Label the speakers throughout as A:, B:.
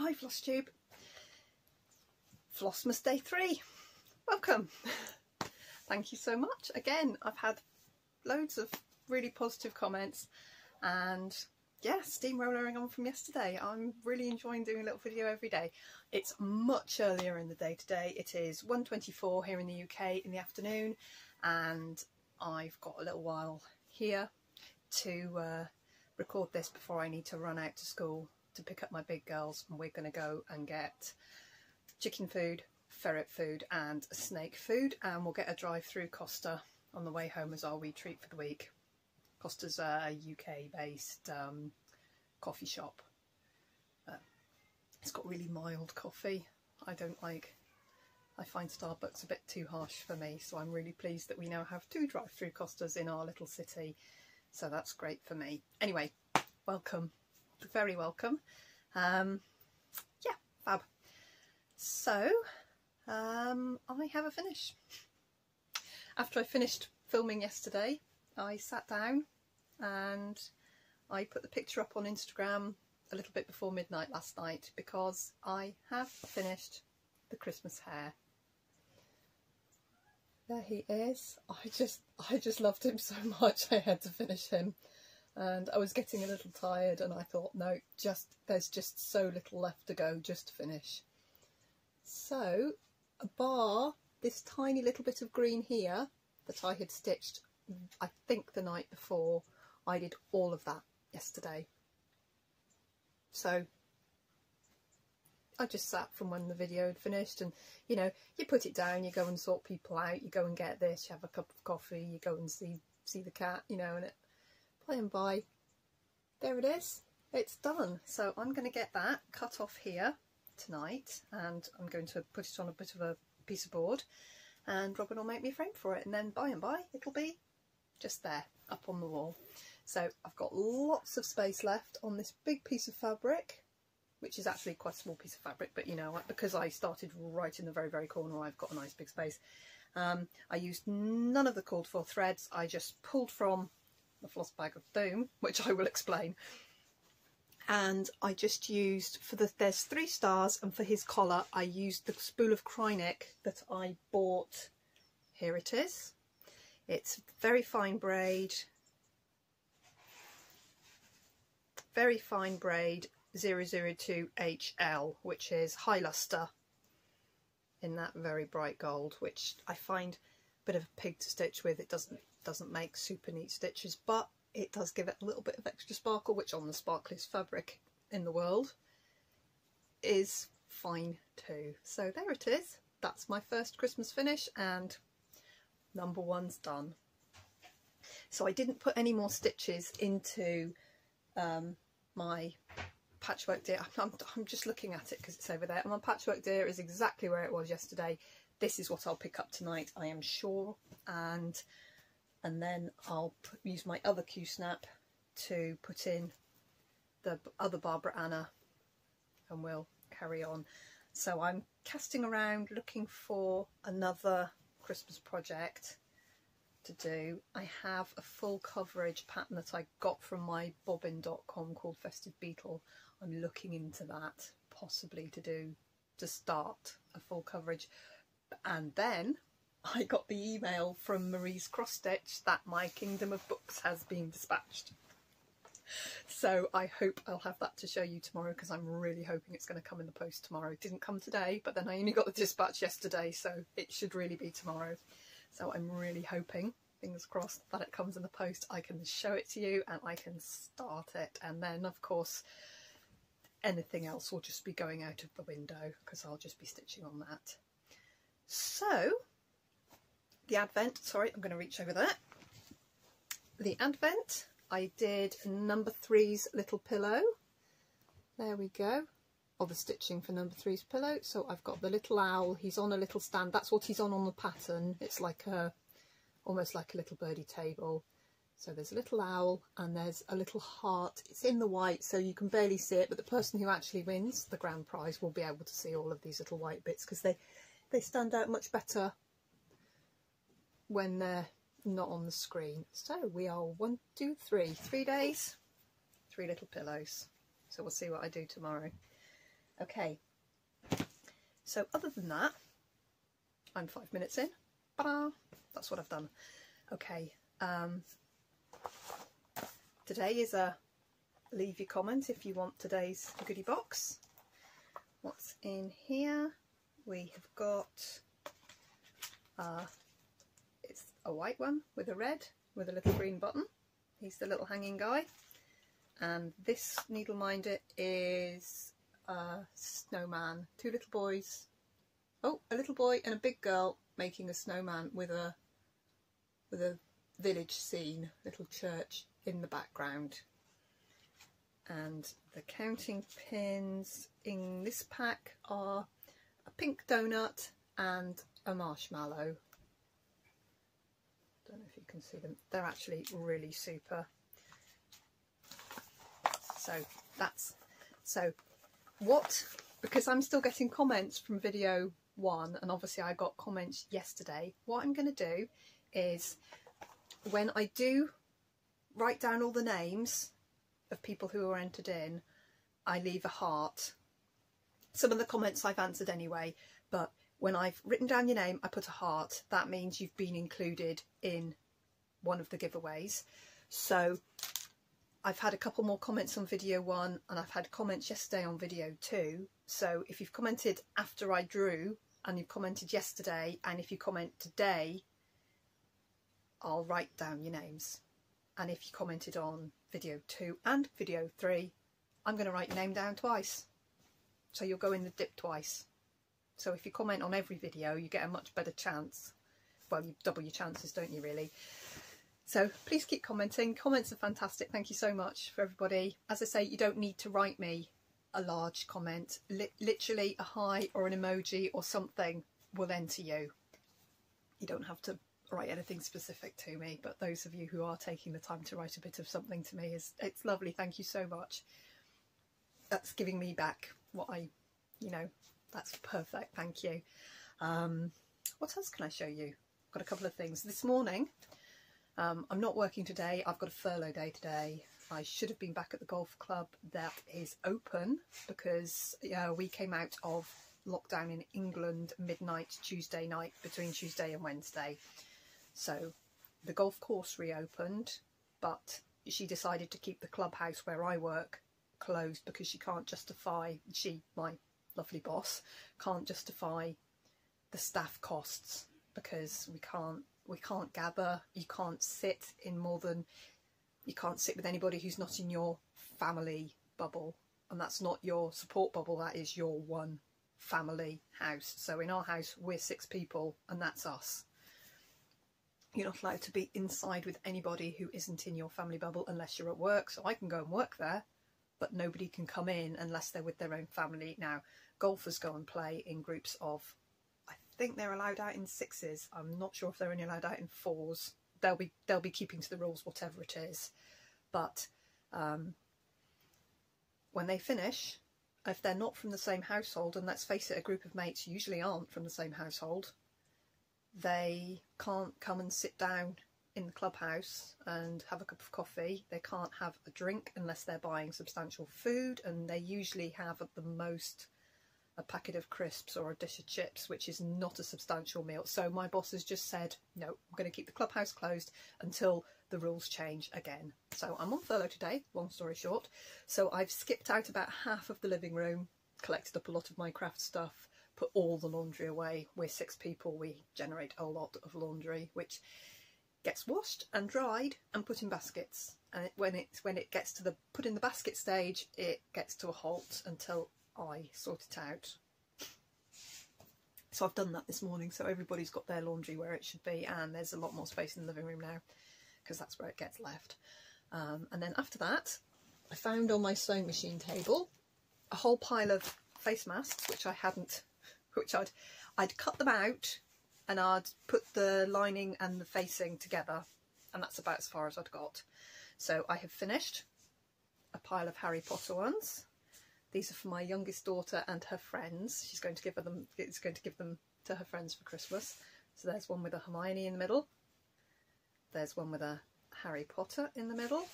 A: Hi FlossTube. Flossmas Day 3. Welcome. Thank you so much. Again, I've had loads of really positive comments and yeah, steamrolling on from yesterday. I'm really enjoying doing a little video every day. It's much earlier in the day today. It is 1.24 here in the UK in the afternoon and I've got a little while here to uh, record this before I need to run out to school to pick up my big girls and we're going to go and get chicken food, ferret food and snake food and we'll get a drive through Costa on the way home as our wee treat for the week. Costa's a UK based um, coffee shop. Uh, it's got really mild coffee. I don't like, I find Starbucks a bit too harsh for me so I'm really pleased that we now have two drive through Costas in our little city so that's great for me. Anyway, welcome, very welcome. Um, yeah, fab. So, um, I have a finish. After I finished filming yesterday, I sat down and I put the picture up on Instagram a little bit before midnight last night because I have finished the Christmas hare. There he is. I just I just loved him so much I had to finish him. And I was getting a little tired and I thought, no, just there's just so little left to go just to finish. So, a bar, this tiny little bit of green here that I had stitched, I think the night before, I did all of that yesterday. So I just sat from when the video had finished and you know you put it down you go and sort people out you go and get this you have a cup of coffee you go and see see the cat you know and it and by there it is. It's done. So I'm going to get that cut off here tonight and I'm going to put it on a bit of a piece of board and Robin will make me a frame for it and then by and by it'll be just there up on the wall. So I've got lots of space left on this big piece of fabric which is actually quite a small piece of fabric, but you know, because I started right in the very, very corner, I've got a nice big space. Um, I used none of the called for threads. I just pulled from the floss bag of doom, which I will explain. And I just used, for the, there's three stars, and for his collar, I used the spool of Kreinik that I bought. Here it is. It's very fine braid, very fine braid 002HL, which is high luster in that very bright gold, which I find a bit of a pig to stitch with. It doesn't doesn't make super neat stitches, but it does give it a little bit of extra sparkle, which on the sparkliest fabric in the world is fine too. So there it is. That's my first Christmas finish and number one's done. So I didn't put any more stitches into um, my patchwork deer. I'm, I'm just looking at it because it's over there. And my patchwork deer is exactly where it was yesterday. This is what I'll pick up tonight, I am sure. And and then I'll use my other Q-snap to put in the other Barbara Anna and we'll carry on. So I'm casting around looking for another Christmas project to do. I have a full coverage pattern that I got from my bobbin.com called Festive Beetle I'm looking into that possibly to do to start a full coverage and then I got the email from Marie's Cross Stitch that my Kingdom of Books has been dispatched. So I hope I'll have that to show you tomorrow because I'm really hoping it's going to come in the post tomorrow. It didn't come today but then I only got the dispatch yesterday so it should really be tomorrow. So I'm really hoping, fingers crossed, that it comes in the post. I can show it to you and I can start it and then of course anything else will just be going out of the window because I'll just be stitching on that. So, the Advent, sorry, I'm going to reach over there. The Advent, I did number three's little pillow. There we go. All the stitching for number three's pillow. So I've got the little owl. He's on a little stand. That's what he's on on the pattern. It's like a, almost like a little birdie table. So there's a little owl and there's a little heart. It's in the white so you can barely see it, but the person who actually wins the grand prize will be able to see all of these little white bits because they, they stand out much better when they're not on the screen. So we are one, two, three, three days, three little pillows. So we'll see what I do tomorrow. Okay, so other than that, I'm five minutes in. That's what I've done. Okay, um, today is a leave your comment if you want today's goodie box. What's in here? We have got uh, it's a white one with a red with a little green button. He's the little hanging guy. And this needle minder is a snowman. Two little boys. Oh, a little boy and a big girl making a snowman with a with a village scene, little church in the background. And the counting pins in this pack are a pink donut and a marshmallow. Don't know if you can see them. They're actually really super. So that's so what because I'm still getting comments from video one and obviously I got comments yesterday what I'm going to do is when I do write down all the names of people who are entered in I leave a heart some of the comments I've answered anyway but when I've written down your name I put a heart that means you've been included in one of the giveaways. So I've had a couple more comments on video one and I've had comments yesterday on video two. So if you've commented after I drew and you've commented yesterday and if you comment today I'll write down your names. And if you commented on video two and video three I'm going to write your name down twice. So you'll go in the dip twice. So if you comment on every video you get a much better chance. Well you double your chances don't you really so please keep commenting. Comments are fantastic. Thank you so much for everybody. As I say you don't need to write me a large comment. Li literally a hi or an emoji or something will enter you. You don't have to write anything specific to me but those of you who are taking the time to write a bit of something to me is it's lovely. Thank you so much. That's giving me back what I you know that's perfect. Thank you. Um, what else can I show you? I've got a couple of things. This morning um, I'm not working today. I've got a furlough day today. I should have been back at the golf club that is open because uh, we came out of lockdown in England midnight Tuesday night between Tuesday and Wednesday. So the golf course reopened, but she decided to keep the clubhouse where I work closed because she can't justify, she, my lovely boss, can't justify the staff costs because we can't we can't gather, you can't sit in more than, you can't sit with anybody who's not in your family bubble and that's not your support bubble, that is your one family house. So in our house we're six people and that's us. You're not allowed to be inside with anybody who isn't in your family bubble unless you're at work. So I can go and work there, but nobody can come in unless they're with their own family. Now, golfers go and play in groups of, think they're allowed out in sixes. I'm not sure if they're only allowed out in fours. They'll be they'll be keeping to the rules, whatever it is. But um, when they finish, if they're not from the same household, and let's face it, a group of mates usually aren't from the same household, they can't come and sit down in the clubhouse and have a cup of coffee. They can't have a drink unless they're buying substantial food and they usually have at the most a packet of crisps or a dish of chips, which is not a substantial meal. So my boss has just said, no, I'm going to keep the clubhouse closed until the rules change again. So I'm on furlough today, long story short. So I've skipped out about half of the living room, collected up a lot of my craft stuff, put all the laundry away. We're six people, we generate a lot of laundry, which gets washed and dried and put in baskets. And when it when it gets to the put in the basket stage, it gets to a halt until I sort it out. So I've done that this morning. So everybody's got their laundry where it should be, and there's a lot more space in the living room now because that's where it gets left. Um, and then after that, I found on my sewing machine table a whole pile of face masks, which I hadn't which I'd, I'd cut them out and I'd put the lining and the facing together and that's about as far as I'd got. So I have finished a pile of Harry Potter ones. These are for my youngest daughter and her friends. She's going to give them it's going to give them to her friends for Christmas. So there's one with a Hermione in the middle. There's one with a Harry Potter in the middle.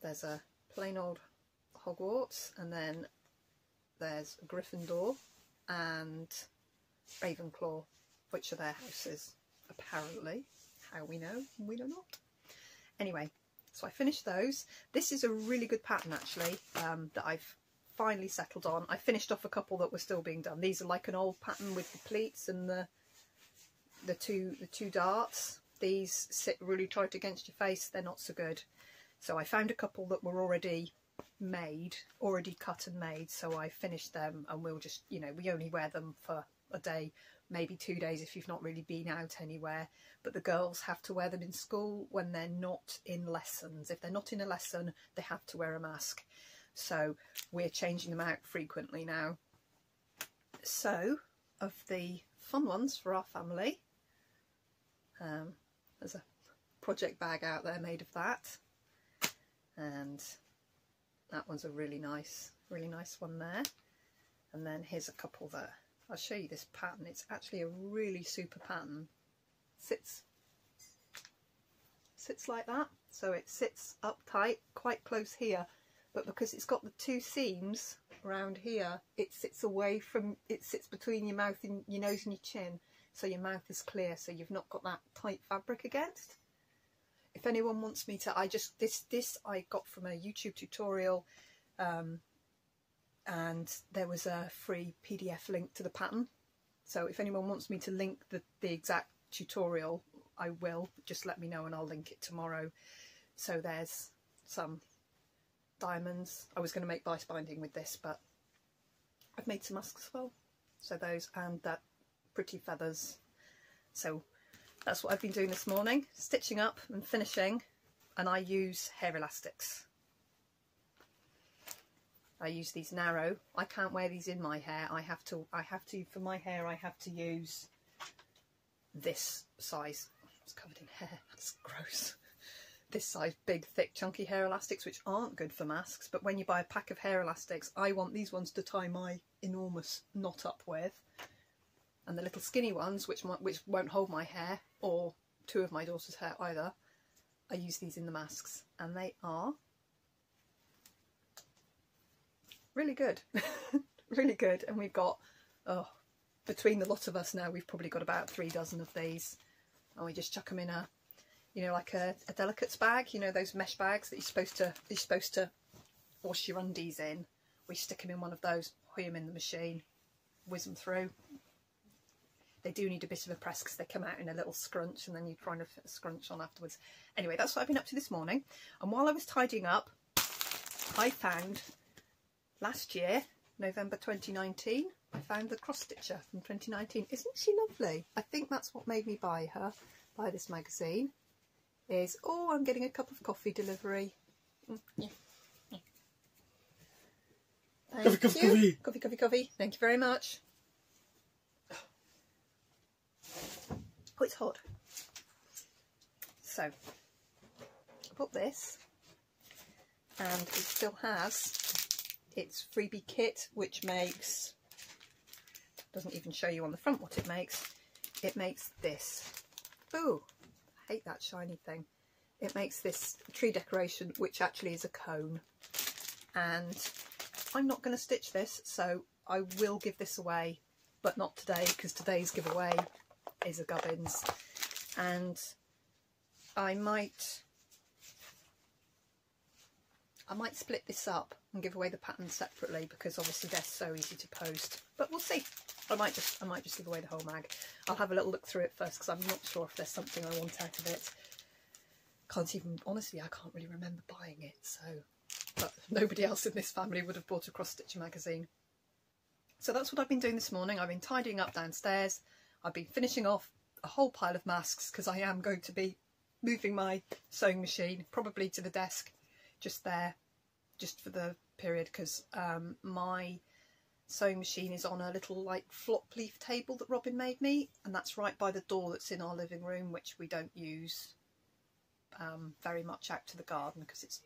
A: There's a plain old Hogwarts and then there's Gryffindor and Ravenclaw, which are their houses, apparently. How we know, we do not. Anyway, so I finished those. This is a really good pattern actually um, that I've finally settled on. I finished off a couple that were still being done. These are like an old pattern with the pleats and the the two the two darts. These sit really tight against your face. They're not so good. So I found a couple that were already made, already cut and made. So I finished them and we'll just, you know, we only wear them for a day, maybe two days if you've not really been out anywhere. But the girls have to wear them in school when they're not in lessons. If they're not in a lesson, they have to wear a mask. So we're changing them out frequently now. So of the fun ones for our family, um, there's a project bag out there made of that. And that one's a really nice, really nice one there. And then here's a couple that I'll show you this pattern. It's actually a really super pattern. Sits sits like that. So it sits up tight, quite close here. But because it's got the two seams around here, it sits away from, it sits between your mouth and your nose and your chin. So your mouth is clear, so you've not got that tight fabric against. If anyone wants me to, I just, this, this I got from a YouTube tutorial. Um, and there was a free PDF link to the pattern. So if anyone wants me to link the, the exact tutorial, I will. Just let me know and I'll link it tomorrow. So there's some diamonds. I was going to make bias binding with this, but I've made some masks as well. So those and that pretty feathers. So that's what I've been doing this morning, stitching up and finishing. And I use hair elastics. I use these narrow. I can't wear these in my hair. I have to, I have to, for my hair, I have to use this size. It's covered in hair. That's gross. This size, big, thick, chunky hair elastics, which aren't good for masks. But when you buy a pack of hair elastics, I want these ones to tie my enormous knot up with. And the little skinny ones, which might, which won't hold my hair, or two of my daughter's hair either, I use these in the masks. And they are really good really good and we've got oh between the lot of us now we've probably got about three dozen of these and we just chuck them in a you know like a, a delicates bag you know those mesh bags that you're supposed to you're supposed to wash your undies in. We stick them in one of those hoy them in the machine whiz them through. They do need a bit of a press because they come out in a little scrunch and then you try fit a scrunch on afterwards. Anyway that's what I've been up to this morning. And while I was tidying up I found last year, November 2019, I found the cross stitcher from 2019. Isn't she lovely? I think that's what made me buy her, buy this magazine, is, oh, I'm getting a cup of coffee delivery. Mm, yeah. Thank
B: coffee,
A: you.
B: coffee.
A: Coffee, coffee, coffee. Thank you very much. Oh, it's hot. So, I bought this and it still has its freebie kit which makes doesn't even show you on the front what it makes it makes this oh I hate that shiny thing it makes this tree decoration which actually is a cone and I'm not going to stitch this so I will give this away but not today because today's giveaway is a Gubbins and I might I might split this up and give away the patterns separately because obviously they're so easy to post. But we'll see. I might just I might just give away the whole mag. I'll have a little look through it first because I'm not sure if there's something I want out of it. Can't even honestly I can't really remember buying it. So, but nobody else in this family would have bought a cross stitch magazine. So that's what I've been doing this morning. I've been tidying up downstairs. I've been finishing off a whole pile of masks because I am going to be moving my sewing machine probably to the desk just there just for the period because um, my sewing machine is on a little like flop leaf table that Robin made me and that's right by the door that's in our living room which we don't use um, very much out to the garden because it's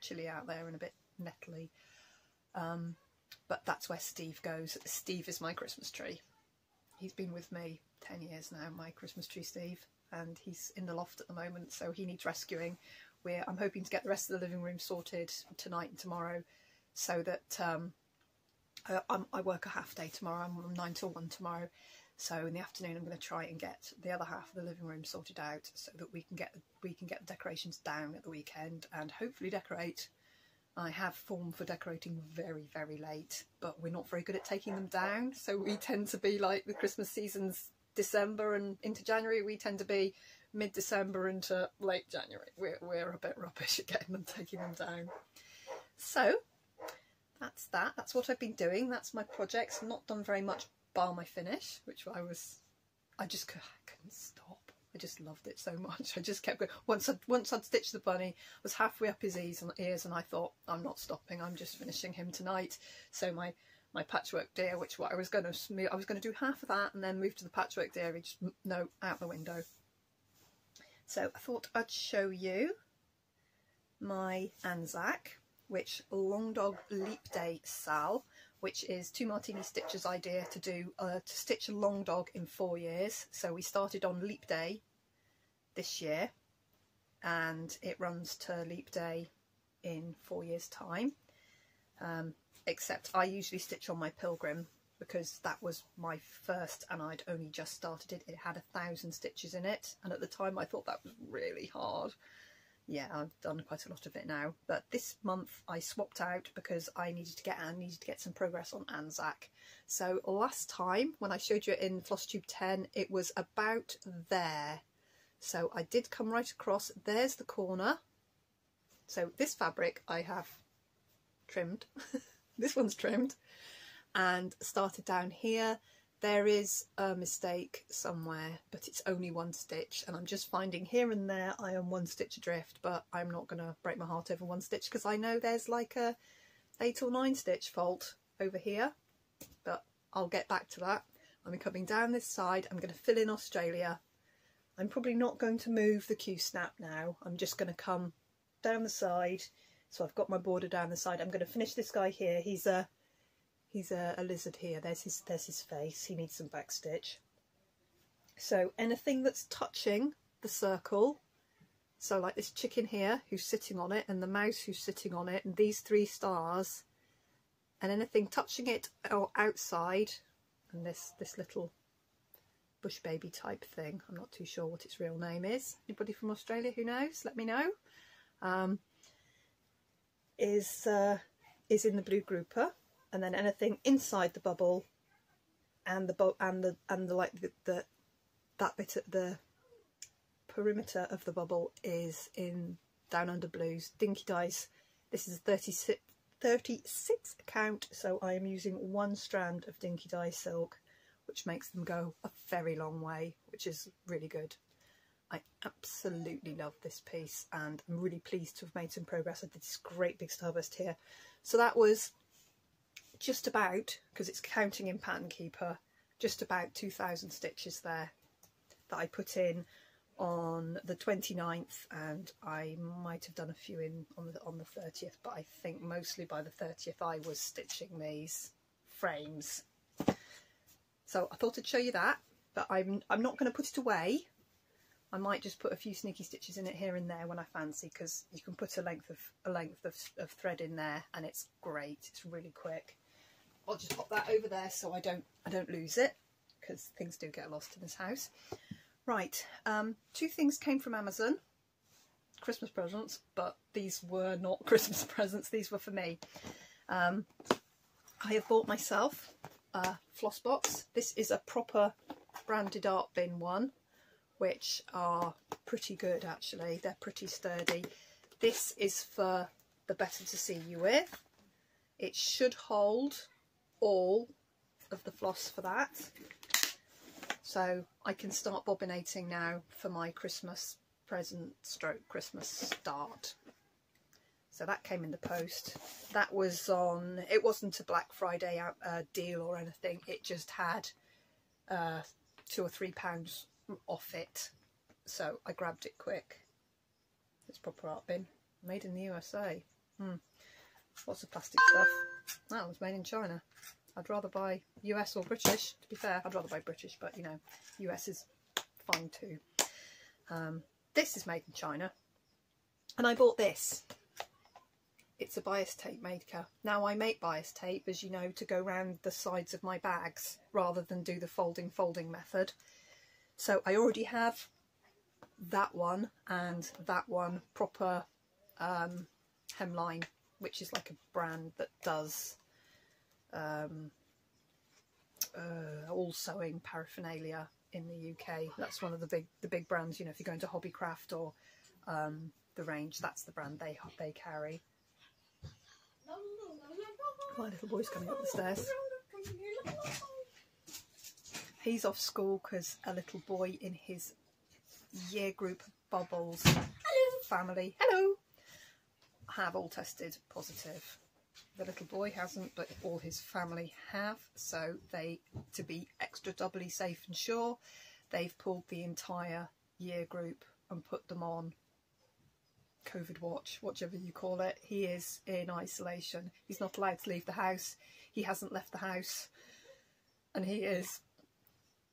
A: chilly out there and a bit nettly um, but that's where Steve goes. Steve is my Christmas tree. He's been with me 10 years now, my Christmas tree Steve, and he's in the loft at the moment so he needs rescuing we're, I'm hoping to get the rest of the living room sorted tonight and tomorrow so that um, I'm, I work a half day tomorrow. I'm 9 till 1 tomorrow. So in the afternoon, I'm going to try and get the other half of the living room sorted out so that we can get we can get the decorations down at the weekend and hopefully decorate. I have form for decorating very very late, but we're not very good at taking them down. So we tend to be like the Christmas season's December and into January. We tend to be mid December into late January. We're we're a bit rubbish at getting them taking them down. So that's that. That's what I've been doing. That's my projects. Not done very much bar my finish, which I was, I just I couldn't stop. I just loved it so much. I just kept going. Once I'd, once I'd stitched the bunny, I was halfway up his ears and, ears and I thought, I'm not stopping. I'm just finishing him tonight. So my my patchwork deer, which what I was going to I was going to do half of that and then move to the patchwork deer. Just no, out the window. So I thought I'd show you my Anzac, which Long Dog Leap Day Sal which is Two Martini Stitcher's idea to do uh, to stitch a long dog in four years. So we started on Leap Day this year and it runs to Leap Day in four years time. Um, except I usually stitch on my Pilgrim because that was my first and I'd only just started it. It had a thousand stitches in it and at the time I thought that was really hard yeah, I've done quite a lot of it now. But this month I swapped out because I needed to get I needed to get some progress on Anzac. So last time when I showed you in Flosstube 10, it was about there. So I did come right across. There's the corner. So this fabric I have trimmed. this one's trimmed and started down here there is a mistake somewhere but it's only one stitch and I'm just finding here and there I am one stitch adrift but I'm not going to break my heart over one stitch because I know there's like a eight or nine stitch fault over here but I'll get back to that. I'm coming down this side, I'm going to fill in Australia. I'm probably not going to move the Q-snap now, I'm just going to come down the side so I've got my border down the side. I'm going to finish this guy here, he's a He's a, a lizard here. There's his, there's his face. He needs some backstitch. So anything that's touching the circle, so like this chicken here who's sitting on it and the mouse who's sitting on it and these three stars and anything touching it or outside and this, this little bush baby type thing. I'm not too sure what its real name is. Anybody from Australia who knows? Let me know. Um, is uh, is in the blue grouper and then anything inside the bubble and the and the and the like the, the that bit at the perimeter of the bubble is in down under blues. Dinky dyes this is a 36 36 count so I am using one strand of dinky dye silk which makes them go a very long way which is really good. I absolutely love this piece and I'm really pleased to have made some progress. I did this great big starburst here. So that was just about, because it's counting in Pattern Keeper, just about 2,000 stitches there that I put in on the 29th and I might have done a few in on the on the 30th but I think mostly by the 30th I was stitching these frames. So I thought I'd show you that but I'm I'm not going to put it away. I might just put a few sneaky stitches in it here and there when I fancy because you can put a length of a length of, of thread in there and it's great. It's really quick I'll just pop that over there so I don't I don't lose it because things do get lost in this house. Right, um, two things came from Amazon, Christmas presents, but these were not Christmas presents, these were for me. Um, I have bought myself a floss box. This is a proper branded art bin one, which are pretty good actually, they're pretty sturdy. This is for the better to see you with. It should hold all of the floss for that. So I can start bobbinating now for my Christmas present stroke Christmas start. So that came in the post. That was on, it wasn't a Black Friday uh, deal or anything. It just had uh, two or three pounds off it. So I grabbed it quick. It's proper art bin. Made in the USA. Hmm. Lots of plastic stuff. That was made in China. I'd rather buy US or British, to be fair. I'd rather buy British, but you know, US is fine too. Um, this is made in China. And I bought this. it's a bias tape maker. Now I make bias tape, as you know, to go round the sides of my bags rather than do the folding folding method. So I already have that one and that one proper um, hemline, which is like a brand that does um, uh, all sewing paraphernalia in the UK. That's one of the big the big brands. You know, if you're going to Hobbycraft or um, the range, that's the brand they they carry. My little boy's coming up the stairs. He's off school because a little boy in his year group Bubbles hello. family hello have all tested positive. The little boy hasn't, but all his family have. So they, to be extra doubly safe and sure, they've pulled the entire year group and put them on COVID watch, whatever you call it. He is in isolation. He's not allowed to leave the house. He hasn't left the house. And he is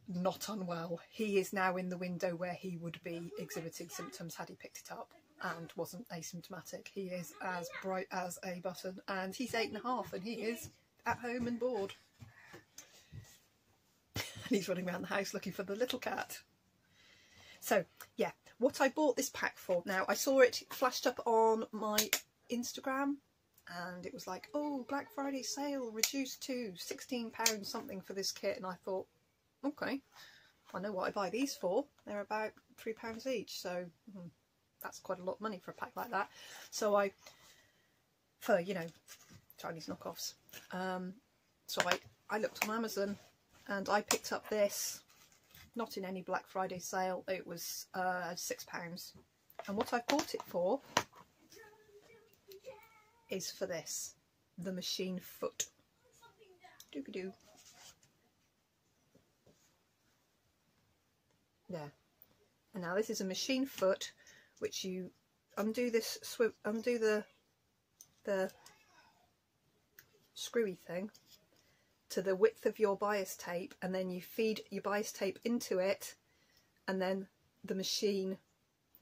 A: not unwell. He is now in the window where he would be exhibiting symptoms had he picked it up and wasn't asymptomatic. He is as bright as a button and he's eight and a half and he is at home and bored. And he's running around the house looking for the little cat. So, yeah, what I bought this pack for. Now, I saw it flashed up on my Instagram and it was like, oh, Black Friday sale reduced to £16 something for this kit. And I thought, okay, I know what I buy these for. They're about £3 each. So, hmm, that's quite a lot of money for a pack like that. So I, for, you know, Chinese knockoffs. Um, so I, I looked on Amazon and I picked up this not in any Black Friday sale. It was uh, £6. And what I bought it for is for this, the machine foot. Doobie doo. There. And now this is a machine foot, which you undo this, undo the the screwy thing to the width of your bias tape and then you feed your bias tape into it and then the machine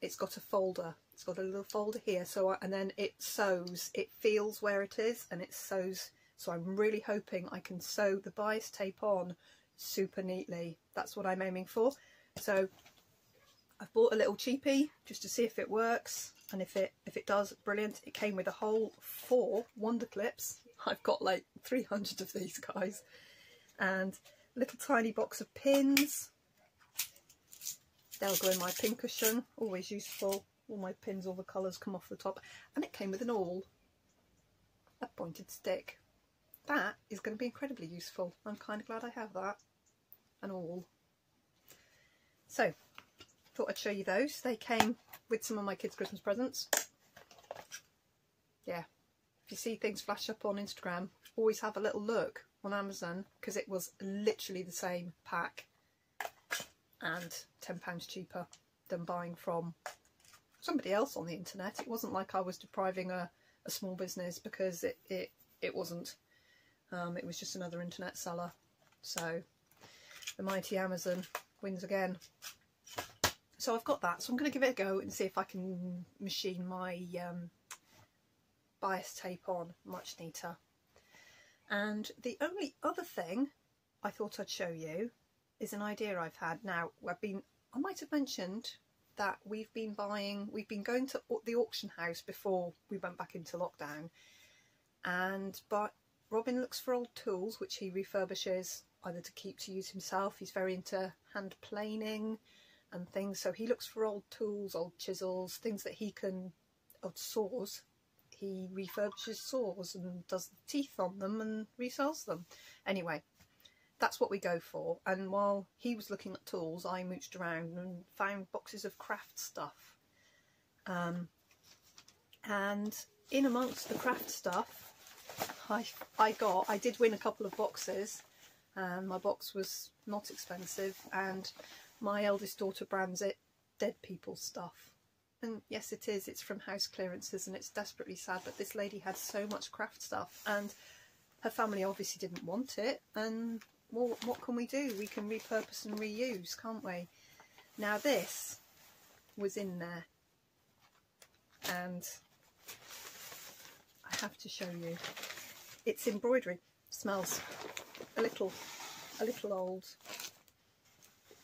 A: it's got a folder. It's got a little folder here so I, and then it sews. It feels where it is and it sews. So I'm really hoping I can sew the bias tape on super neatly. That's what I'm aiming for. So I've bought a little cheapie just to see if it works and if it if it does brilliant it came with a whole four wonder clips I've got like 300 of these guys. And a little tiny box of pins. They'll go in my pin cushion, always useful. All my pins, all the colours come off the top. And it came with an awl, a pointed stick. That is going to be incredibly useful. I'm kind of glad I have that. An awl. So, thought I'd show you those. They came with some of my kids' Christmas presents. Yeah, if you see things flash up on Instagram, always have a little look on Amazon because it was literally the same pack and £10 cheaper than buying from somebody else on the internet. It wasn't like I was depriving a, a small business because it, it, it wasn't. Um, it was just another internet seller. So the mighty Amazon wins again. So I've got that. So I'm going to give it a go and see if I can machine my um, bias tape on much neater. And the only other thing I thought I'd show you is an idea I've had. Now, I've been, I might have mentioned that we've been buying, we've been going to the auction house before we went back into lockdown. And but Robin looks for old tools which he refurbishes either to keep to use himself. He's very into hand planing and things. So he looks for old tools, old chisels, things that he can, old saws he refurbishes saws and does the teeth on them and resells them. Anyway, that's what we go for. And while he was looking at tools, I mooched around and found boxes of craft stuff. Um, and in amongst the craft stuff, I, I got, I did win a couple of boxes and my box was not expensive and my eldest daughter brands it dead people stuff. And yes it is. It's from house clearances and it's desperately sad but this lady had so much craft stuff and her family obviously didn't want it. And well what can we do? We can repurpose and reuse can't we? Now this was in there. And I have to show you. It's embroidery. Smells a little, a little old,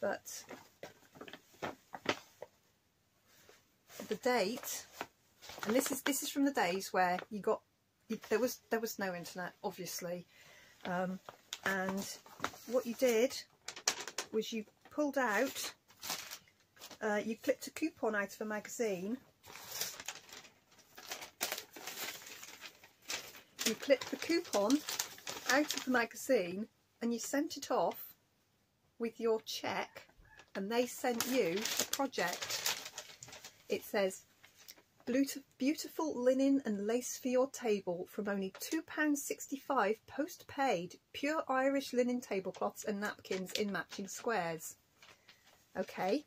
A: but the date, and this is this is from the days where you got there was there was no internet, obviously, um, and what you did was you pulled out, uh, you clipped a coupon out of a magazine. You clipped the coupon out of the magazine and you sent it off with your cheque and they sent you a project. It says, beautiful linen and lace for your table from only £2.65 post-paid, pure Irish linen tablecloths and napkins in matching squares. Okay,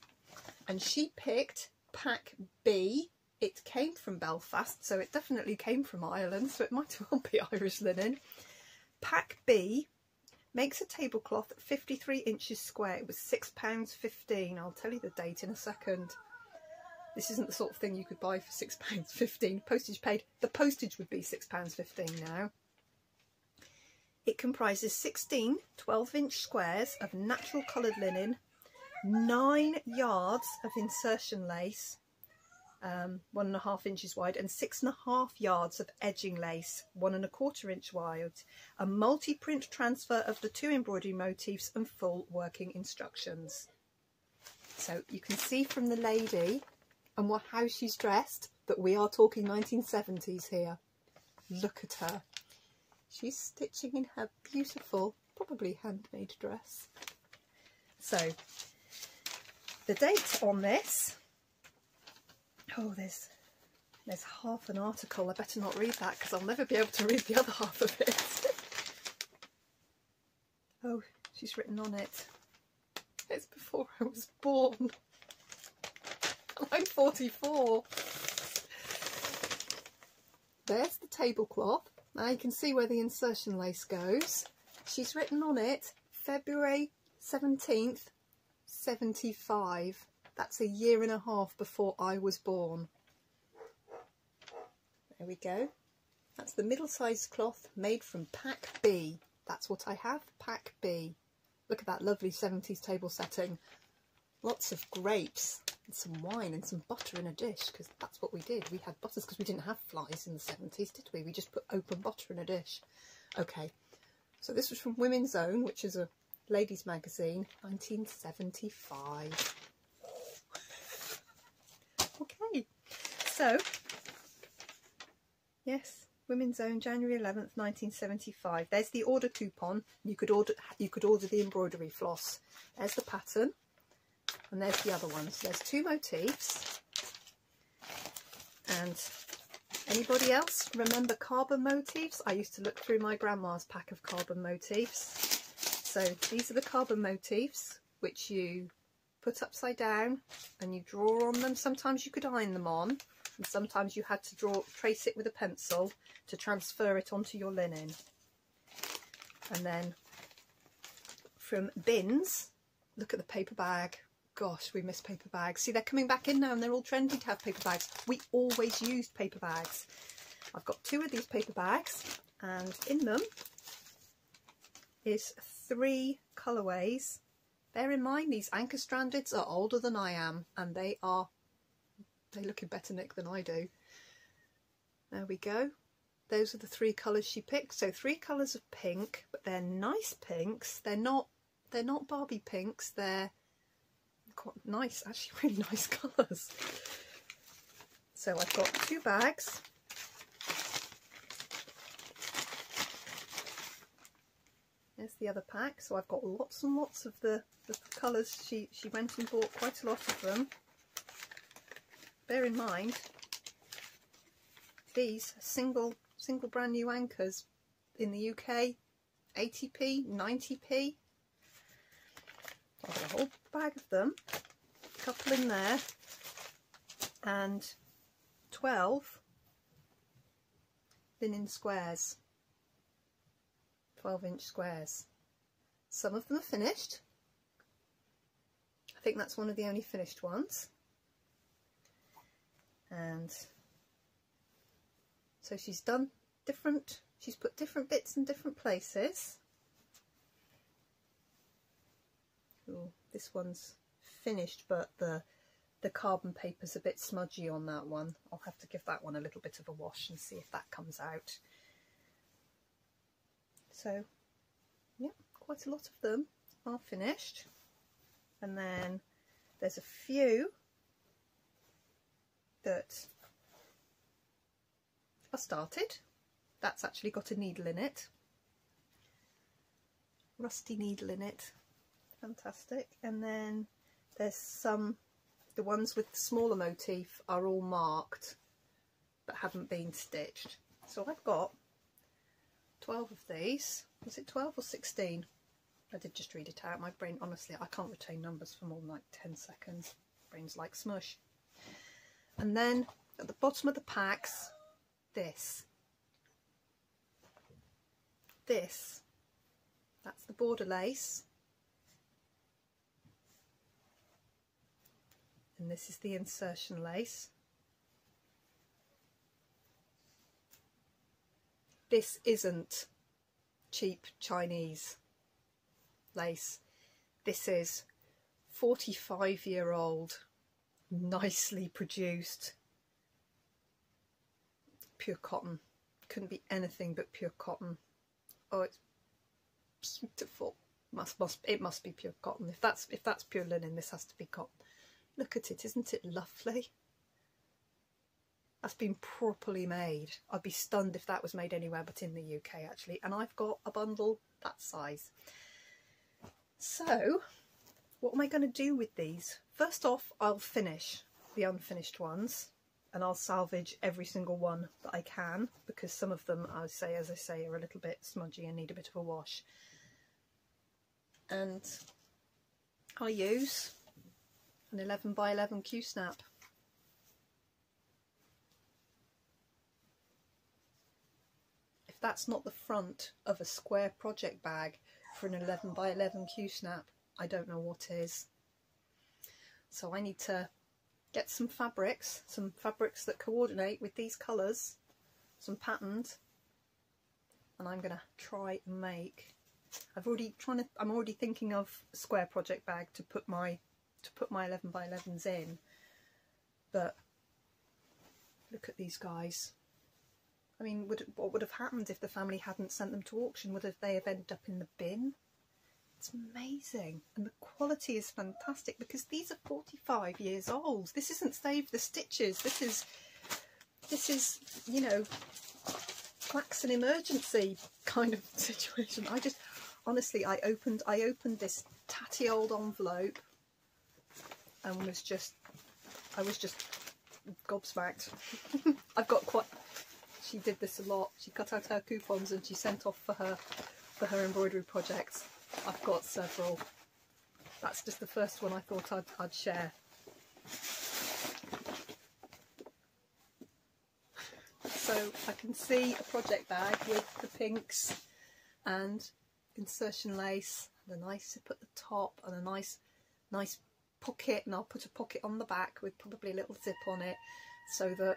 A: and she picked pack B it came from Belfast, so it definitely came from Ireland, so it might well be Irish linen. Pack B makes a tablecloth 53 inches square. It was £6.15. I'll tell you the date in a second. This isn't the sort of thing you could buy for £6.15. Postage paid. The postage would be £6.15 now. It comprises 16 12 inch squares of natural coloured linen, 9 yards of insertion lace, um, one and a half inches wide and six and a half yards of edging lace, one and a quarter inch wide, a multi-print transfer of the two embroidery motifs and full working instructions. So you can see from the lady and what how she's dressed that we are talking 1970s here. Look at her. She's stitching in her beautiful, probably handmade dress. So the date on this Oh, there's there's half an article. I better not read that because I'll never be able to read the other half of it. oh, she's written on it. It's before I was born. I'm 44. There's the tablecloth. Now you can see where the insertion lace goes. She's written on it February 17th, 75. That's a year and a half before I was born. There we go. That's the middle-sized cloth made from Pack B. That's what I have, Pack B. Look at that lovely 70s table setting. Lots of grapes and some wine and some butter in a dish because that's what we did. We had butters because we didn't have flies in the 70s, did we? We just put open butter in a dish. Okay, so this was from Women's Own, which is a ladies' magazine, 1975. So, yes, Women's Own, January 11th, 1975. There's the order coupon. You could order you could order the embroidery floss. There's the pattern. And there's the other ones. There's two motifs. And anybody else remember carbon motifs? I used to look through my grandma's pack of carbon motifs. So these are the carbon motifs which you put upside down and you draw on them. Sometimes you could iron them on and sometimes you had to draw trace it with a pencil to transfer it onto your linen. And then from bins look at the paper bag. Gosh we miss paper bags. See they're coming back in now and they're all trendy to have paper bags. We always used paper bags. I've got two of these paper bags and in them is three colourways bear in mind these anchor strandeds are older than I am and they are they look in better nick than I do. There we go. Those are the three colours she picked. So three colours of pink, but they're nice pinks. They're not they're not Barbie pinks. They're quite nice, actually really nice colours. So I've got two bags. There's the other pack. So I've got lots and lots of the, the colours. She, she went and bought quite a lot of them bear in mind these single single brand new anchors in the UK 80p 90p I've a whole bag of them a couple in there and 12 linen squares 12 inch squares. Some of them are finished. I think that's one of the only finished ones and so she's done different, she's put different bits in different places. Ooh, this one's finished, but the the carbon paper's a bit smudgy on that one. I'll have to give that one a little bit of a wash and see if that comes out. So, yeah, quite a lot of them are finished. And then there's a few that are started. That's actually got a needle in it. Rusty needle in it. Fantastic. And then there's some the ones with the smaller motif are all marked but haven't been stitched. So I've got 12 of these. Was it 12 or 16? I did just read it out. My brain, honestly, I can't retain numbers for more than like 10 seconds. Brain's like smush. And then at the bottom of the packs, this. This. That's the border lace. and this is the insertion lace. This isn't cheap Chinese lace. This is 45 year old, nicely produced, pure cotton. Couldn't be anything but pure cotton. Oh, it's beautiful. Must, must, it must be pure cotton. If that's, if that's pure linen, this has to be cotton. Look at it, isn't it lovely? That's been properly made. I'd be stunned if that was made anywhere but in the UK actually. And I've got a bundle that size. So, what am I going to do with these? First off, I'll finish the unfinished ones and I'll salvage every single one that I can because some of them, I say, as I say, are a little bit smudgy and need a bit of a wash. And I use an 11 by 11 Q-snap. If that's not the front of a square project bag for an 11 by 11 Q-snap, I don't know what is. So I need to get some fabrics, some fabrics that coordinate with these colours, some patterns, and I'm going to try and make I've already trying to I'm already thinking of a square project bag to put my to put my 11 by 11s in. But look at these guys. I mean would, what would have happened if the family hadn't sent them to auction? Would have they have ended up in the bin it's amazing and the quality is fantastic because these are 45 years old this isn't save the stitches this is this is you know flaxen emergency kind of situation I just honestly I opened I opened this tatty old envelope and was just, I was just gobsmacked. I've got quite, she did this a lot. She cut out her coupons and she sent off for her, for her embroidery projects. I've got several. That's just the first one I thought I'd, I'd share. So I can see a project bag with the pinks and insertion lace, and a nice zip at the top and a nice, nice pocket and I'll put a pocket on the back with probably a little zip on it so that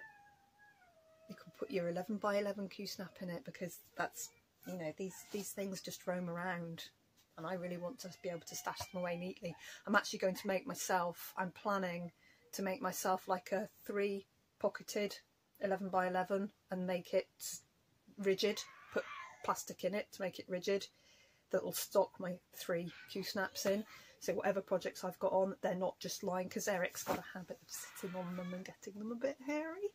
A: you can put your 11 by 11 Q-snap in it because that's, you know, these, these things just roam around and I really want to be able to stash them away neatly. I'm actually going to make myself, I'm planning to make myself like a three pocketed 11 by 11 and make it rigid, put plastic in it to make it rigid that will stock my three Q-snaps in so whatever projects I've got on, they're not just lying because Eric's got a habit of sitting on them and getting them a bit hairy.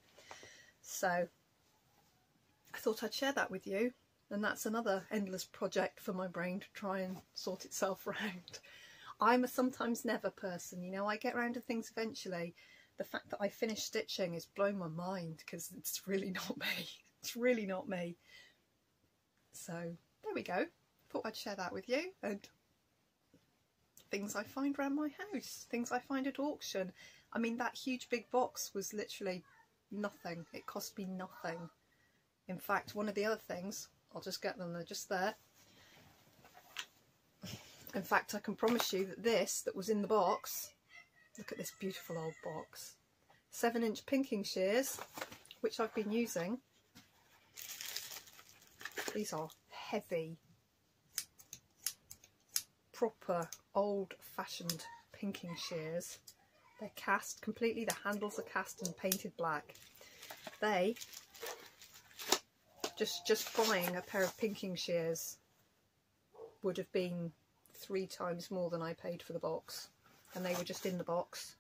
A: So I thought I'd share that with you. And that's another endless project for my brain to try and sort itself around. I'm a sometimes never person, you know, I get around to things eventually. The fact that I finished stitching is blowing my mind because it's really not me. It's really not me. So there we go. Thought I'd share that with you and things I find around my house, things I find at auction. I mean, that huge big box was literally nothing. It cost me nothing. In fact, one of the other things, I'll just get them, they're just there. In fact, I can promise you that this that was in the box, look at this beautiful old box, 7 inch pinking shears, which I've been using. These are heavy, proper old-fashioned pinking shears. They're cast completely, the handles are cast and painted black. They, just, just buying a pair of pinking shears would have been three times more than I paid for the box. And they were just in the box.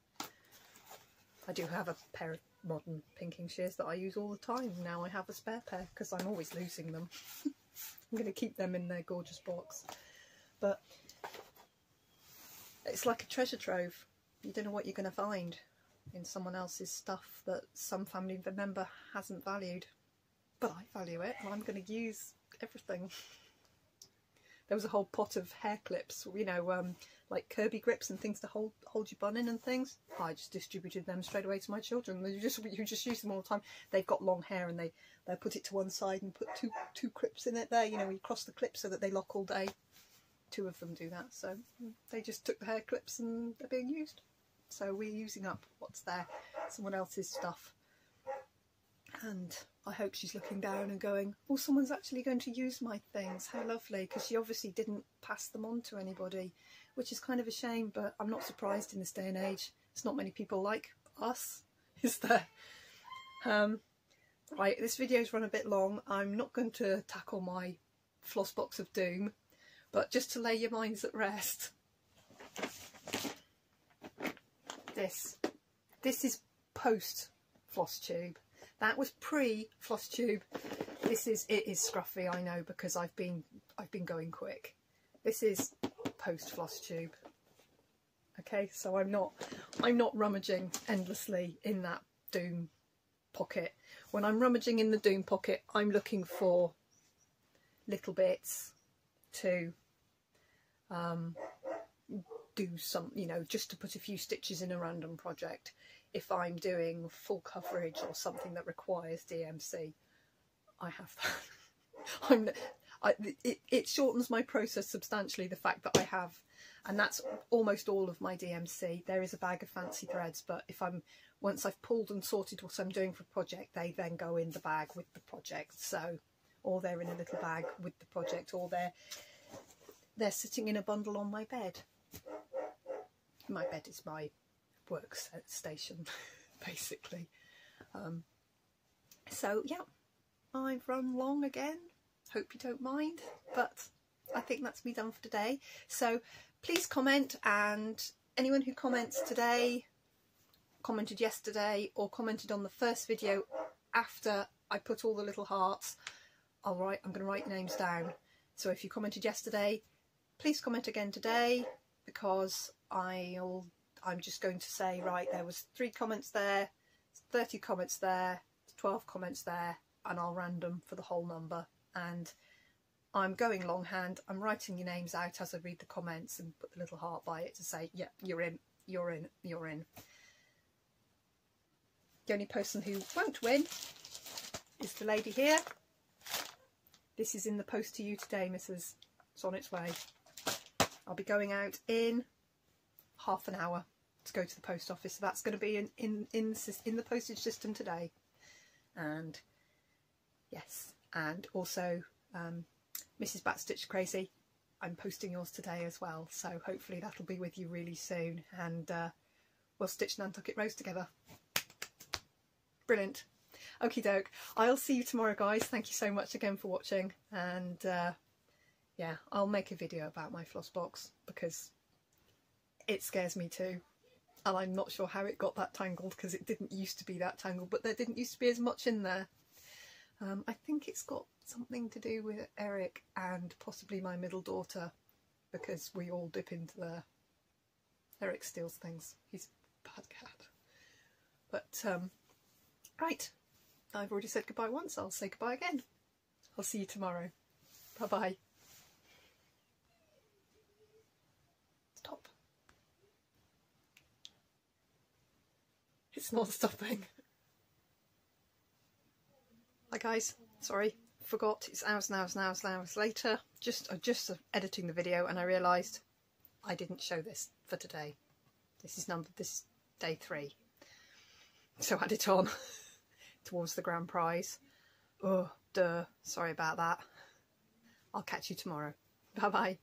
A: I do have a pair of modern pinking shears that I use all the time. Now I have a spare pair because I'm always losing them. I'm going to keep them in their gorgeous box. But it's like a treasure trove. You don't know what you're going to find in someone else's stuff that some family member hasn't valued. But I value it and I'm going to use everything. There was a whole pot of hair clips, you know, um, like Kirby grips and things to hold hold your bun in and things. I just distributed them straight away to my children. You just you just use them all the time. They've got long hair and they they put it to one side and put two two clips in it there. You know, you cross the clips so that they lock all day. Two of them do that, so they just took the hair clips and they're being used. So we're using up what's there, someone else's stuff. And I hope she's looking down and going, oh, someone's actually going to use my things. How lovely, because she obviously didn't pass them on to anybody which is kind of a shame, but I'm not surprised in this day and age. It's not many people like us, is there? Um, right, this video's run a bit long. I'm not going to tackle my floss box of doom, but just to lay your minds at rest, this, this is post floss tube. That was pre floss tube. This is, it is scruffy, I know, because I've been, I've been going quick. This is post floss tube. Okay, so I'm not I'm not rummaging endlessly in that doom pocket. When I'm rummaging in the doom pocket, I'm looking for little bits to um, do some, you know, just to put a few stitches in a random project. If I'm doing full coverage or something that requires DMC, I have that. I'm I, it, it shortens my process substantially, the fact that I have, and that's almost all of my DMC. There is a bag of fancy threads, but if I'm, once I've pulled and sorted what I'm doing for a project, they then go in the bag with the project. So, or they're in a little bag with the project, or they're, they're sitting in a bundle on my bed. My bed is my work station, basically. Um, so, yeah, I've run long again. Hope you don't mind but I think that's me done for today. So please comment and anyone who comments today commented yesterday or commented on the first video after I put all the little hearts I'll write I'm going to write names down. So if you commented yesterday please comment again today because I'll I'm just going to say right there was three comments there 30 comments there 12 comments there and I'll random for the whole number and I'm going longhand, I'm writing your names out as I read the comments and put the little heart by it to say, yeah, you're in, you're in, you're in. The only person who won't win is the lady here. This is in the post to you today, Mrs. It's on its way. I'll be going out in half an hour to go to the post office. So that's going to be in, in, in, in the postage system today. And yes, and also um, Mrs. Batstitch Crazy. I'm posting yours today as well, so hopefully that'll be with you really soon and uh, we'll stitch Nantucket Rose together. Brilliant. Okie doke. I'll see you tomorrow, guys. Thank you so much again for watching and uh, yeah, I'll make a video about my floss box because it scares me too and I'm not sure how it got that tangled because it didn't used to be that tangled but there didn't used to be as much in there. Um, I think it's got something to do with Eric and possibly my middle daughter because we all dip into there. Eric steals things. He's a bad cat. But, um, right. I've already said goodbye once. I'll say goodbye again. I'll see you tomorrow. Bye-bye. Stop. It's not stopping. Hi guys, sorry, forgot it's hours and hours and hours and hours later. Just, uh, just editing the video and I realised I didn't show this for today. This is number, this is day three. So add it on towards the grand prize. Oh, duh, sorry about that. I'll catch you tomorrow. Bye bye.